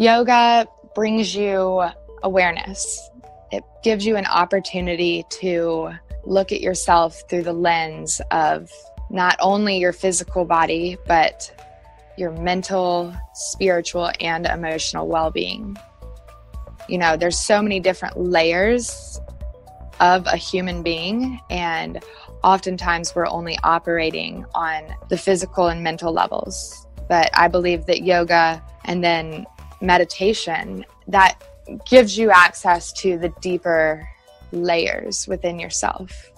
Yoga brings you awareness, it gives you an opportunity to look at yourself through the lens of not only your physical body, but your mental, spiritual, and emotional well being. You know, there's so many different layers of a human being, and oftentimes we're only operating on the physical and mental levels. But I believe that yoga and then meditation that gives you access to the deeper layers within yourself.